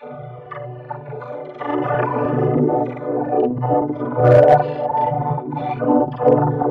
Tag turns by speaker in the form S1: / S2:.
S1: Thank you.